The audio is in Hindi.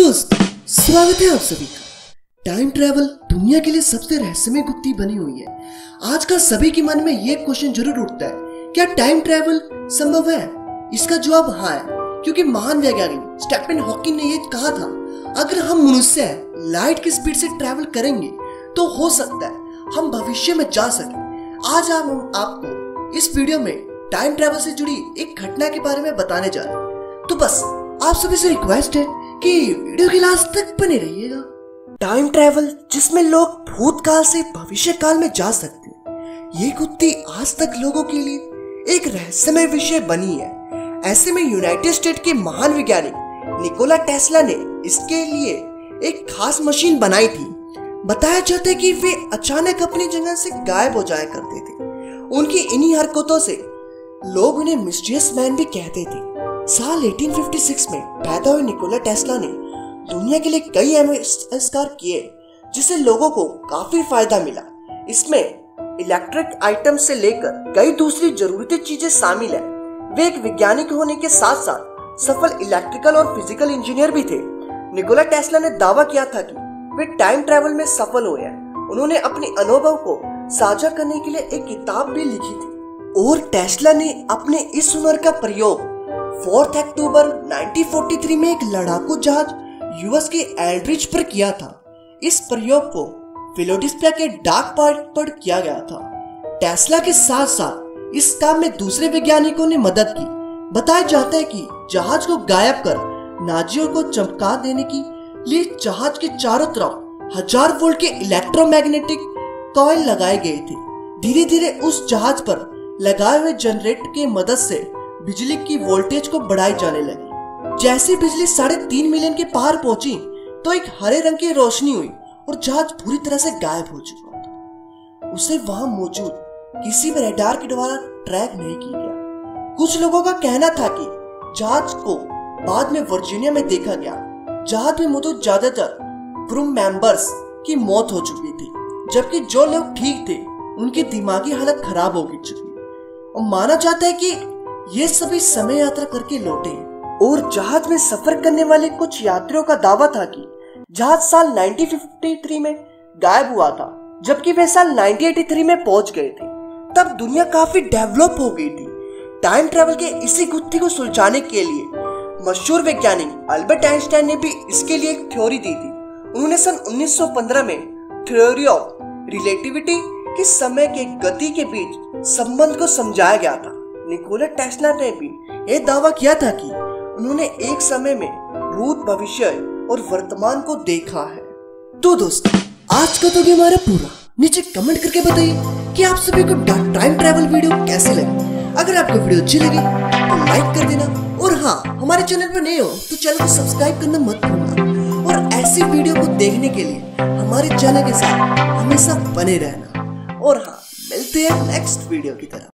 दोस्त, स्वागत है आप सभी का। टाइम ट्रेवल दुनिया के लिए सबसे रहस्यमय गुत्थी बनी हुई है। आज का सभी के मन में ये क्वेश्चन ज़रूर उठता है, क्या टाइम ट्रेवल संभव है? इसका जवाब हाँ है, क्योंकि महान वैज्ञानिक स्टेफन हॉकिंग ने ये कहा था, अगर हम मनुष्य लाइट की स्पीड से ट्रेवल करेंगे तो हो सकता है हम भविष्य में जा सके। आज हम आपको इस वीडियो में टाइम ट्रेवल से जुड़ी एक घटना के बारे में बताने जा रहे हैं। तो बस, आप सभी से रिक्वेस्ट है कि वीडियो के लास्ट तक बने रहिएगा। टाइम ट्रेवल जिसमें लोग भूतकाल से भविष्य काल में जा सकते हैं, ये कुत्ती आज तक लोगों के लिए एक रहस्यमय विषय बनी है। ऐसे में यूनाइटेड स्टेट के महान वैज्ञानिक निकोला टेस्ला ने इसके लिए एक खास मशीन बनाई थी। बताया जाता है कि वे अचानक अपनी जगह से गायब हो जाया करते थे। उनकी इन्हीं हरकतों से लोग उन्हें मिस्टीरियस मैन भी कहते थे। साल 1856 में पैदा हुए निकोला टेस्ला ने दुनिया के लिए कई आविष्कार किए, जिससे लोगों को काफ़ी फ़ायदा मिला। इसमें इलेक्ट्रिक आइटम से लेकर कई दूसरी ज़रूरी चीज़ें शामिल है। वे एक वैज्ञानिक होने के साथ साथ सफल इलेक्ट्रिकल और फ़िज़िकल इंजीनियर भी थे। निकोला टेस्ला ने दावा किया था कि वे टाइम ट्रेवल में सफल हुए हैं। उन्होंने अपने अनुभव को साझा करने के लिए एक किताब भी लिखी थी। और टेस्ला ने अपने इस हुनर का प्रयोग 4 अक्टूबर 1943 में एक लड़ाकू जहाज़ यूएस के एल्ड्रिच पर किया था। इस प्रयोग को फिलोडिस्पिया के डाक पार्ट पर किया गया था। टेस्ला के साथ साथ इस काम में दूसरे वैज्ञानिकों ने मदद की। बताया जाता है कि जहाज़ को गायब कर नाजियों को चमका देने की लिए जहाज़ के चारों तरफ़ हज़ार वोल्ट के इलेक्ट्रोमैग्नेटिक कॉइल लगाए गए थे। धीरे धीरे उस जहाज़ पर लगाए हुए जनरेटर की मदद से बिजली की वोल्टेज को बढ़ाई जाने लगी। जैसे बिजली साढ़े तीन मिलियन के पार पहुँची तो एक हरे रंग की रोशनी हुई और जहाज़ पूरी तरह से गायब हो चुका था। उसे वहाँ मौजूद किसी भी रेडार के द्वारा ट्रैक नहीं किया गया। कुछ लोगों का कहना था कि जहाज़ को बाद में वर्जीनिया में देखा गया। जहाज़ में मौजूद ज़्यादातर क्रू मेंबर्स की मौत हो चुकी थी, जबकि जो लोग ठीक थे, उनकी दिमागी हालत खराब हो चुकी। और माना जाता है कि ये सभी समय यात्रा करके लौटे और जहाज़ में सफ़र करने वाले कुछ यात्रियों का दावा था कि जहाज़ साल 1953 में गायब हुआ था। जबकि वे साल 1983 में पहुँच गए थे। तब दुनिया काफ़ी डेवलप हो गई थी। टाइम ट्रेवल के इसी गुत्थी को सुलझाने के लिए मशहूर वैज्ञानिक अल्बर्ट आइंस्टाइन ने भी इसके लिए एक थ्योरी दी थी। उन्होंने सन 1915 में थ्योरी ऑफ़ रिलेटिविटी के समय के गति के बीच संबंध को समझाया गया था। निकोला टेस्ला ने भी ये दावा किया था कि उन्होंने एक समय में भूत भविष्य और वर्तमान को देखा है। तो दोस्तों, आज का तो हमारा पूरा। नीचे कमेंट करके बताइए कि आप सभी को टाइम ट्रेवल वीडियो कैसे लगे। अगर आपको वीडियो अच्छी लगी तो लाइक कर देना। और हाँ हमारे चैनल पर नए हो तो चैनल को सब्सक्राइब करना मत भूलना। और ऐसी वीडियो को देखने के लिए हमारे चैनल के साथ हमेशा बने रहना। और हाँ मिलते हैं नेक्स्ट वीडियो की तरफ़।